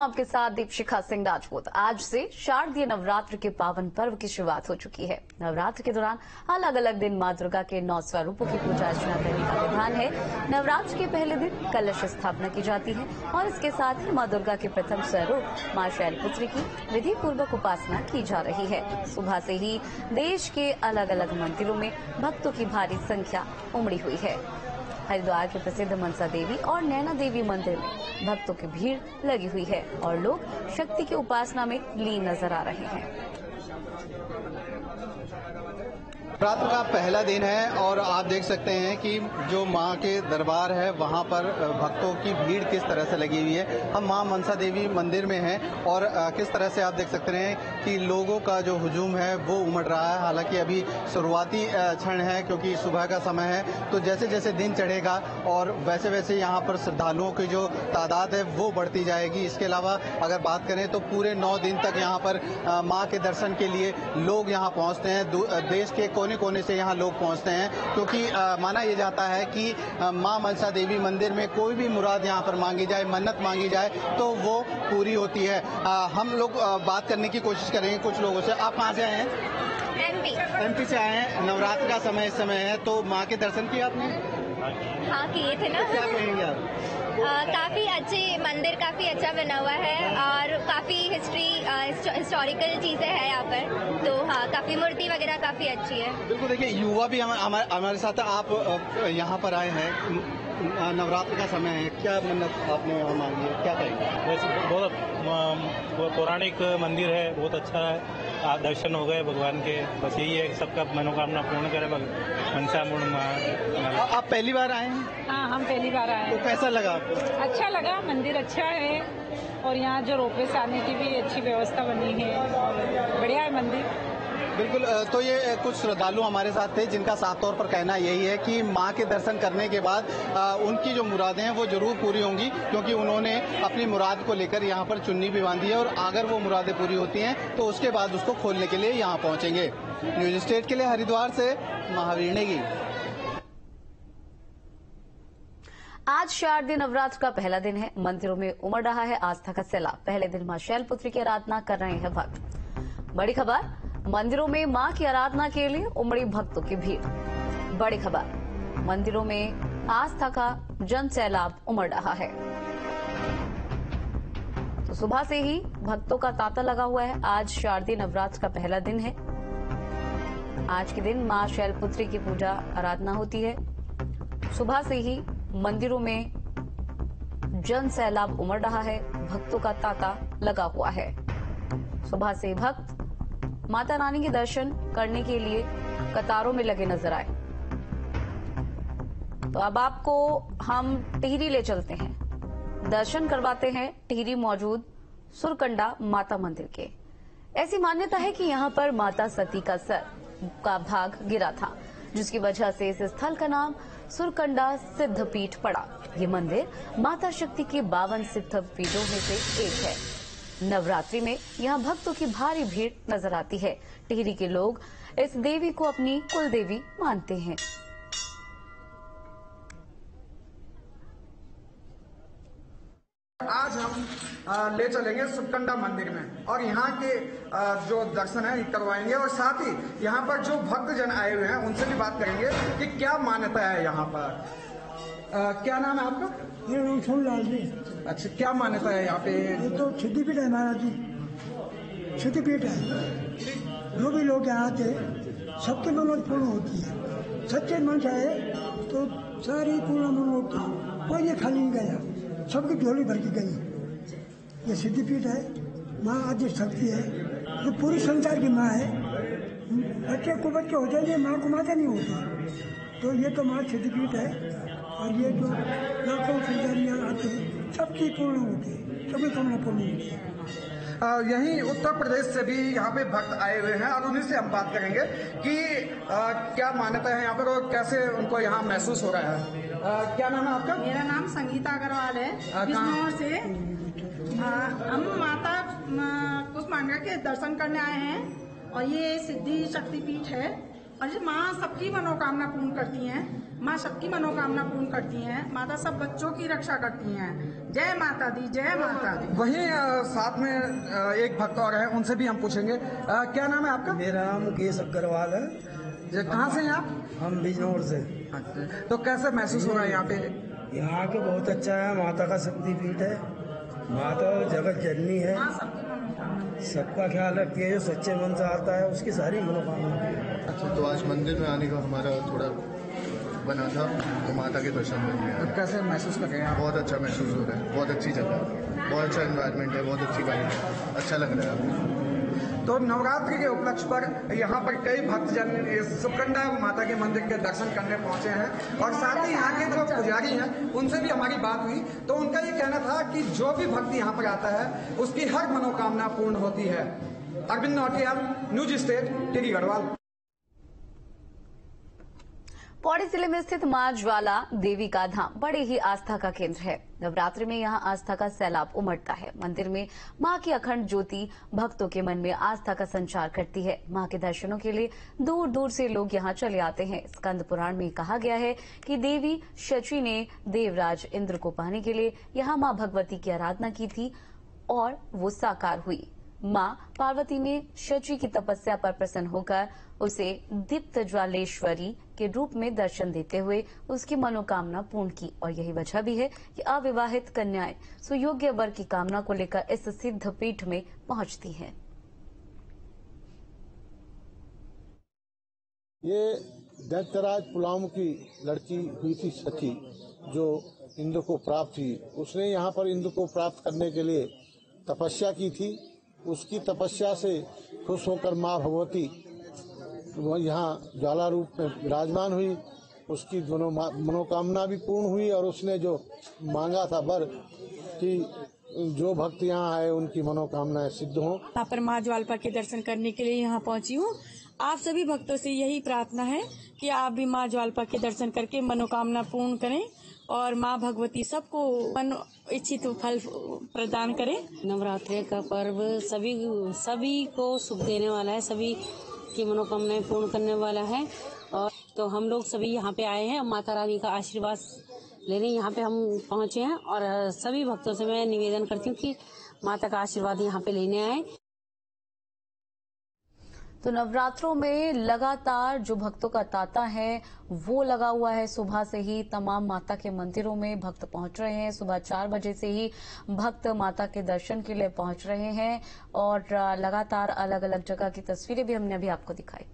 आपके साथ दीपशिखा सिंह राजपूत। आज से शारदीय नवरात्र के पावन पर्व की शुरुआत हो चुकी है। नवरात्र के दौरान अलग अलग दिन माँ दुर्गा के नौ स्वरूपों की पूजा अर्चना करने का विधान है। नवरात्र के पहले दिन कलश स्थापना की जाती है और इसके साथ ही माँ दुर्गा के प्रथम स्वरूप माँ शैलपुत्री की विधि पूर्वक उपासना की जा रही है। सुबह से ही देश के अलग अलग मंदिरों में भक्तों की भारी संख्या उमड़ी हुई है। हरिद्वार के प्रसिद्ध मनसा देवी और नैना देवी मंदिर में भक्तों की भीड़ लगी हुई है और लोग शक्ति की उपासना में लीन नज़र आ रहे हैं। नवरात्र का पहला दिन है और आप देख सकते हैं कि जो माँ के दरबार है, वहाँ पर भक्तों की भीड़ किस तरह से लगी हुई है। हम माँ मनसा देवी मंदिर में हैं और किस तरह से आप देख सकते हैं कि लोगों का जो हुजूम है, वो उमड़ रहा है। हालाँकि अभी शुरुआती क्षण है क्योंकि सुबह का समय है तो जैसे जैसे दिन चढ़ेगा और वैसे वैसे यहाँ पर श्रद्धालुओं की जो तादाद है, वो बढ़ती जाएगी। इसके अलावा अगर बात करें तो पूरे नौ दिन तक यहाँ पर माँ के दर्शन के लिए लोग यहाँ पहुँचते हैं। देश के कोने कोने कोने से यहाँ लोग पहुँचते हैं क्योंकि तो माना यह जाता है कि माँ मनसा देवी मंदिर में कोई भी मुराद यहाँ पर मांगी जाए मन्नत मांगी जाए तो वो पूरी होती है। आ, हम लोग बात करने की कोशिश करेंगे कुछ लोगों से। आप कहाँ से आए हैं? एमपी एमपी से आए हैं। नवरात्र का समय इस समय है तो माँ के दर्शन किया आपने? हाँ किए थे ना? क्या कहेंगे आप? काफ़ी अच्छे मंदिर काफ़ी अच्छा बना हुआ है और काफ़ी हिस्ट्री हिस्टोरिकल चीज़ें हैं यहाँ पर। तो हाँ काफ़ी मूर्ति वगैरह काफ़ी अच्छी है। बिल्कुल देखिए युवा भी हमारे हमारे साथ आप यहाँ पर आए हैं। नवरात्र का समय है क्या मन्नत आपने मांगी है? क्या कहेंगे वैसे बहुत पौराणिक मंदिर है बहुत अच्छा है। आप दर्शन हो गए भगवान के बस यही है सबका मनोकामना पूर्ण करे मनसा मूर्ण आप पहली बार आए हैं? हाँ हम पहली बार आए तो कैसा लगा आपको? अच्छा लगा मंदिर अच्छा है और यहाँ जो रोपे से आने की भी अच्छी व्यवस्था बनी है और बढ़िया है मंदिर। बिल्कुल तो ये कुछ श्रद्धालु हमारे साथ थे, जिनका साफ़ तौर पर कहना यही है कि माँ के दर्शन करने के बाद उनकी जो मुरादें हैं वो ज़रूर पूरी होंगी, क्योंकि उन्होंने अपनी मुराद को लेकर यहाँ पर चुन्नी भी बांधी है और अगर वो मुरादें पूरी होती हैं तो उसके बाद उसको खोलने के लिए यहाँ पहुँचेंगे। न्यूज़ स्टेट के लिए हरिद्वार से महावीर नेगी। आज शारदीय नवरात्र का पहला दिन है। मंदिरों में उमड़ रहा है आस्था का सैलाब पहले दिन माँ शैलपुत्री की आराधना कर रहे हैं भक्त। बड़ी खबर मंदिरों में माँ की आराधना के लिए उमड़ी भक्तों की भीड़। बड़ी खबर, मंदिरों में आस्था का जन सैलाब उमड़ रहा है। तो सुबह से ही भक्तों का तांता लगा हुआ है। आज शारदीय नवरात्र का पहला दिन है। आज के दिन माँ शैलपुत्री की पूजा आराधना होती है। सुबह से ही मंदिरों में जन सैलाब उमड़ रहा है। भक्तों का तांता लगा हुआ है। सुबह से भक्त माता रानी के दर्शन करने के लिए कतारों में लगे नज़र आए। तो अब आपको हम टिहरी ले चलते हैं। दर्शन करवाते हैं टिहरी मौजूद सुरकंडा माता मंदिर के। ऐसी मान्यता है कि यहाँ पर माता सती का सर, का भाग गिरा था, जिसकी वजह से इस स्थल का नाम सुरकंडा सिद्ध पीठ पड़ा। ये मंदिर माता शक्ति के बावन सिद्ध पीठों में से एक है। नवरात्रि में यहाँ भक्तों की भारी भीड़ नज़र आती है। टिहरी के लोग इस देवी को अपनी कुल देवी मानते हैं। आज हम ले चलेंगे सुकंडा मंदिर में और यहाँ के जो दर्शन है करवाएँगे और साथ ही यहाँ पर जो भक्त जन आए हुए हैं उनसे भी बात करेंगे कि क्या मान्यता है यहाँ पर। आ, क्या नाम है आपका? मेरा नाम सोनलाल जी। अच्छा क्या मान्यता है यहाँ पे? ये तो सिद्धिपीठ है महाराज जी। सिद्धिपीठ है जो भी लोग यहाँ आते सबकी मनोज पूर्ण होती है। सच्चे मन से आए तो सारी पूर्ण मन होती कोई ये खाली नहीं गया। सबकी झोली भर के गई। ये सिद्धिपीठ है माँ आदि शक्ति है। जो पूरी संसार की माँ है। बच्चे को बच्चे हो जाएँगे माँ को माता नहीं होती। तो ये तो माँ सिद्धिपीठ है। और ये जो लाखों संचारी आते हैं सबकी पूर्ण होती है सभी कामना पूर्ण होती है यही उत्तर प्रदेश से भी यहाँ पे भक्त आए हुए हैं और उन्हीं से हम बात करेंगे कि आ, क्या मान्यता है यहाँ पर और कैसे उनको यहाँ महसूस हो रहा है। आ, क्या नाम है आपका? मेरा नाम संगीता अग्रवाल है। बिजनौर से। आ, हम माता कुछ मांगा के दर्शन करने आए हैं और ये सिद्धि शक्तिपीठ है। और ये माँ सबकी मनोकामना पूर्ण करती हैं। माँ सबकी मनोकामना पूर्ण करती हैं। माता सब बच्चों की रक्षा करती हैं। जय माता दी जय माता दी। वहीं साथ में एक भक्त और हैं उनसे भी हम पूछेंगे। क्या नाम है आपका? मेरा नाम मुकेश अग्रवाल है। कहाँ से हैं आप? हम बिजनौर से। अच्छा, तो कैसे महसूस हो रहा है यहाँ पे? यहाँ के बहुत अच्छा है माता का शक्ति पीठ है। माता जगत जननी है। माँ सबकी ख्याल रखती है जो सच्चे मन से आता है उसकी सारी मनोकामना। अच्छा तो आज मंदिर में आने का हमारा थोड़ा बना था तो माता के दर्शन में गया तो कैसे महसूस कर रहे हैं बहुत अच्छा महसूस हो रहा है बहुत अच्छी जगह बहुत अच्छा इन्वायरमेंट है बहुत अच्छी बात है अच्छा लग रहा है तो नवरात्रि के उपलक्ष्य पर यहाँ पर कई भक्तजन सुकंडा माता के मंदिर के दर्शन करने पहुँचे हैं। और साथ ही यहाँ के जो पुजारी हैं, उनसे भी हमारी बात हुई। तो उनका ये कहना था कि जो भी भक्त यहाँ पर आता है, उसकी हर मनोकामना पूर्ण होती है। Arvind Nautiyal, news state Tehri Garhwal. Pauri ज़िले में स्थित माँ ज्वाला देवी का धाम बड़े ही आस्था का केंद्र है। नवरात्रि में यहाँ आस्था का सैलाब उमड़ता है। मंदिर में माँ की अखंड ज्योति भक्तों के मन में आस्था का संचार करती है। माँ के दर्शनों के लिए दूर दूर से लोग यहाँ चले आते हैं। स्कंद पुराण में कहा गया है कि देवी शची ने देवराज इंद्र को पाने के लिए यहाँ माँ भगवती की आराधना की थी और वो साकार हुई। माँ पार्वती ने शची की तपस्या पर प्रसन्न होकर उसे दीप्त ज्वालेश्वरी के रूप में दर्शन देते हुए उसकी मनोकामना पूर्ण की। और यही वजह भी है कि अविवाहित कन्याएँ सुयोग्य वर की कामना को लेकर इस सिद्ध पीठ में पहुँचती हैं। ये दैत्यराज पुलाम की लड़की हुई थी सची जो इंद्र को प्राप्त थी उसने यहाँ पर इंद्र को प्राप्त करने के लिए तपस्या की थी। उसकी तपस्या से खुश होकर माँ भगवती वो यहाँ ज्वाला रूप में विराजमान हुई। उसकी दोनों मनोकामना भी पूर्ण हुई और उसने जो मांगा था वर कि जो भक्त यहाँ आए, उनकी मनोकामनाएँ सिद्ध हों। यहाँ पर माँ ज्वालपा के दर्शन करने के लिए यहाँ पहुँची हूँ। आप सभी भक्तों से यही प्रार्थना है कि आप भी माँ ज्वालपा के दर्शन करके मनोकामना पूर्ण करें। और माँ भगवती सबको मन इच्छित फल प्रदान करें। नवरात्रि का पर्व सभी सभी को सुख देने वाला है, सभी की मनोकामनाएँ पूर्ण करने वाला है। और तो हम लोग सभी यहाँ पे आए हैं, माता रानी का आशीर्वाद लेने यहाँ पे हम पहुँचे हैं। और सभी भक्तों से मैं निवेदन करती हूँ कि माता का आशीर्वाद यहाँ पे लेने आए। तो नवरात्रों में लगातार जो भक्तों का तांता है, वो लगा हुआ है। सुबह से ही तमाम माता के मंदिरों में भक्त पहुँच रहे हैं। सुबह चार बजे से ही भक्त माता के दर्शन के लिए पहुँच रहे हैं और लगातार अलग अलग जगह की तस्वीरें भी हमने अभी आपको दिखाई।